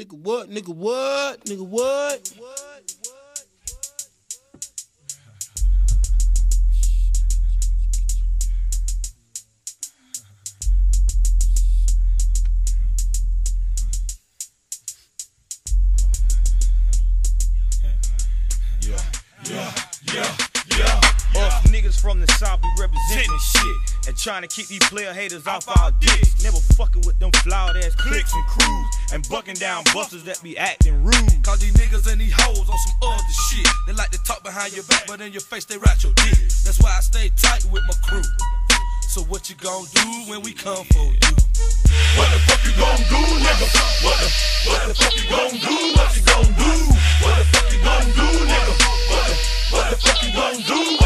Nigga what? Nigga what? Nigga what? Yeah, yeah, yeah. Us niggas from the south be representing shit and trying to keep these player haters off our dicks. Never fucking with them flawed ass clicks and crews and bucking down busters that be acting rude. Cause these niggas and these hoes on some other shit. They like to talk behind your back, but in your face they rat your dick. That's why I stay tight with my crew. So what you gon' do when we come for you? What the fuck you gon' do, nigga? What the, what the fuck you gon' do? What you gon' do? What the fuck you gon' do, nigga? What the, what the fuck you gon' do?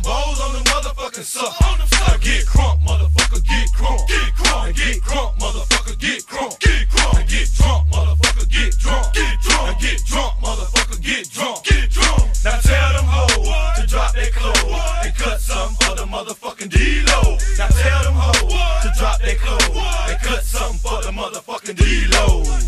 Them balls on the motherfucking suckers. Now get crunk, motherfucker, get crunk. Get crunk, and get crunk, motherfucker, get crunk. Get crunk, and get drunk, motherfucker, get drunk. Get drunk, and get drunk, motherfucker, get drunk. Get drunk. Now tell them hoes to drop their clothes and cut something for the motherfucking D-Lo. Now tell them hoes to drop their clothes and cut something for the motherfucking D-Lo.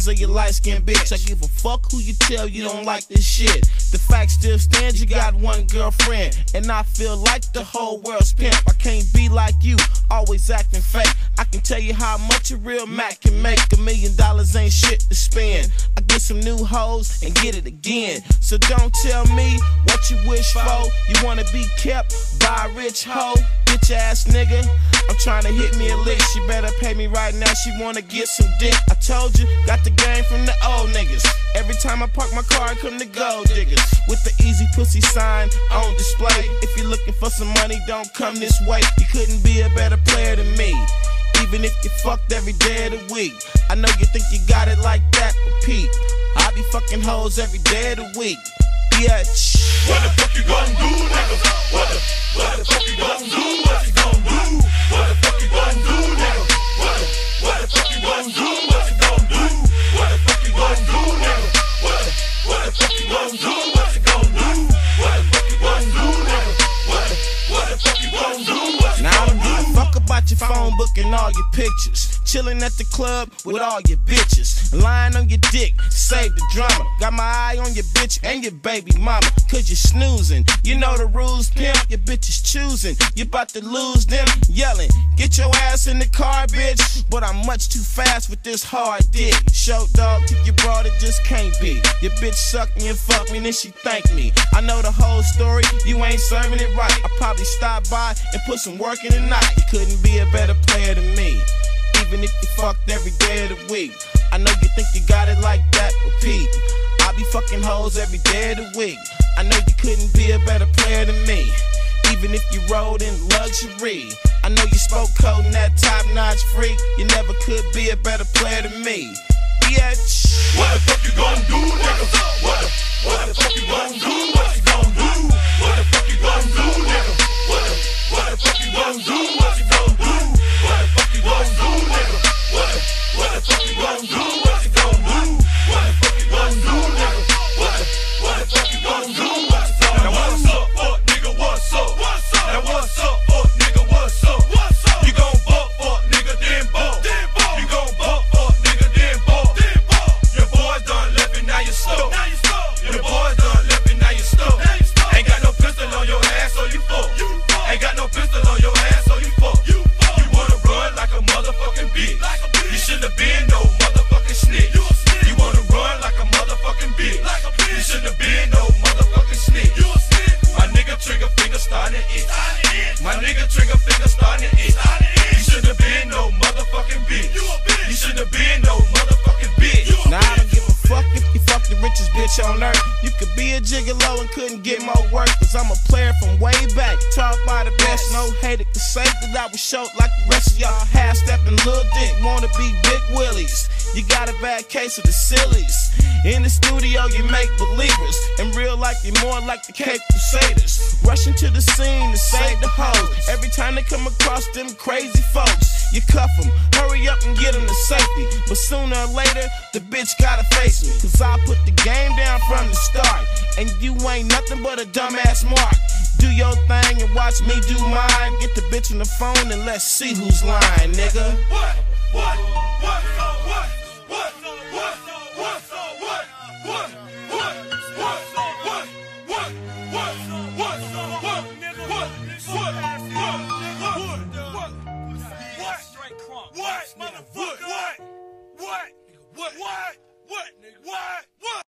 Beans or your light skinned bitch. I give a fuck who you tell you don't like this shit. The fact still stands, you got one girlfriend. And I feel like the whole world's pimp. I can't be like you, always acting fake. I can tell you how much a real Mac can make. A million dollars ain't shit to spend. I get some new hoes and get it again. So don't tell me what you wish for. You wanna be kept by a rich hoe, bitch ass nigga. I'm trying to hit me a lick. She better pay me right now. She wanna get some dick. I told you, got the game from the old niggas. Every time I park my car, I come to gold diggers. With the easy pussy sign on display. If you're looking for some money, don't come this way. You couldn't be a better player than me. Even if you fucked every day of the week. I know you think you got it like that, but Pete. I be fucking hoes every day of the week. Bitch. What the fuck you gonna do, nigga? What the, what the fuck you gonna do? What you gonna do? What the fuck you gonna do, nigga? What the, what the fuck you gonna do? What you gonna do? Phone book and all your pictures. Chilling at the club with all your bitches. Lying on your dick, save the drama. Got my eye on your bitch and your baby mama. Cause you're snoozing. You know the rules, pimp. Your bitch is choosing. You about to lose them. Yelling, get your ass in the car, bitch. But I'm much too fast with this hard dick. Show dog to your it just can't be. Your bitch suck me and fuck me, then she thank me. I know the whole story, you ain't serving it right. I probably stop by and put some work in the night. You couldn't be a better player than me. Even if you fucked every day of the week. I know you think you got it like that, repeat. I be fucking hoes every day of the week. I know you couldn't be a better player than me. Even if you rode in luxury. I know you spoke code and that top notch freak. You never could be a better player than me. Bitch. What the fuck you gonna do, nigga? What the, what the fuck you gonna do? What you gonna do? What the fuck you gonna do, nigga? What the, stuck. Your boys done left and now you stuck. Ain't got no pistol on your ass, so you fuck. Ain't got no pistol on your ass, so you fuck. You wanna run like a motherfucking bitch. You shoulda been no motherfucking snitch. You wanna run like a motherfucking bitch. You shoulda been no motherfucking snitch. My nigga trigger finger starting it. My nigga trigger finger starting it. On earth. A gigolo and couldn't get more work. Cause I'm a player from way back. Taught by the best. No hater could say that I was short like the rest of y'all. Half stepping little dick. Wanna be big willies. You got a bad case of the sillies. In the studio, you make believers. In real life, you're more like the Cape Crusaders. Rushing to the scene to save the hoes. Every time they come across them crazy folks, you cuff them. Hurry up and get them to safety. But sooner or later, the bitch gotta face me. Cause I put the game down from the start. And you ain't nothing but a dumbass mark. Do your thing and watch me do mine. Get the bitch on the phone and let's see who's lying, nigga. What? What? What?